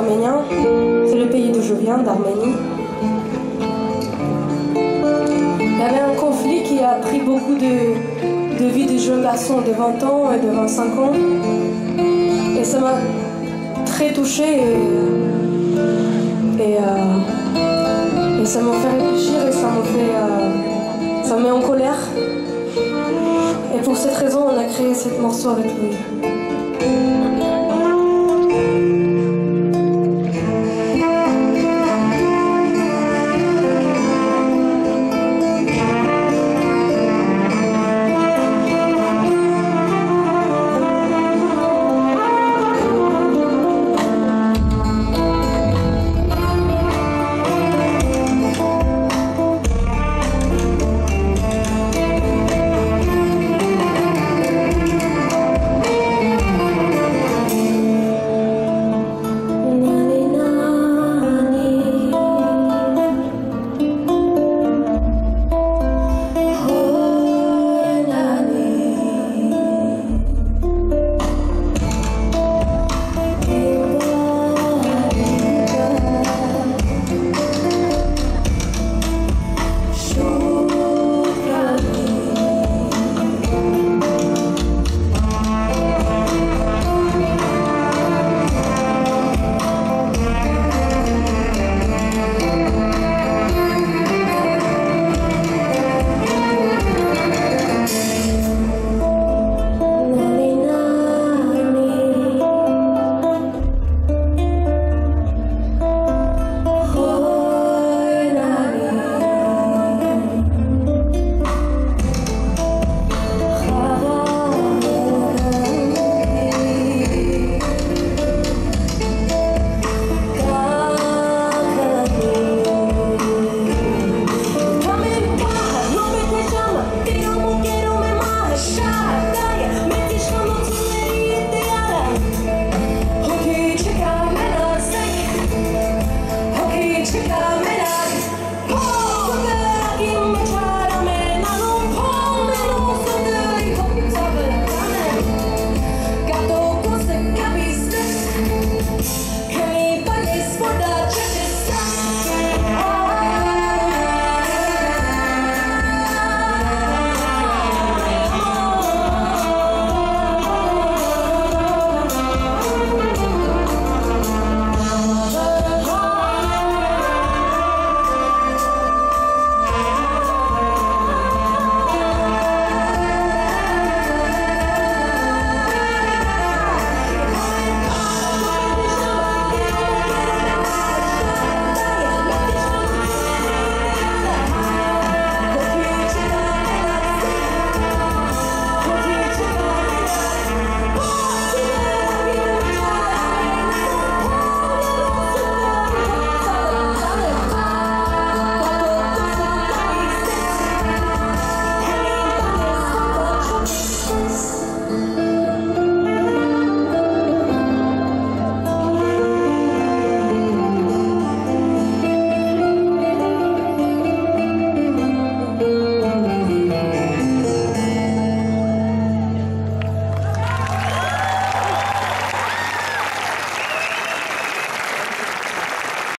l'arménien. C'est le pays d'où je viens, d'Arménie. Il y avait un conflit qui a pris beaucoup de, de vie de jeunes garçons de 20 ans et de 25 ans. Et ça m'a très touchée et, euh, et, ça m'a fait réfléchir et ça m'a fait. Euh, ça me met en colère. Et pour cette raison, on a créé cette morceau avec lui.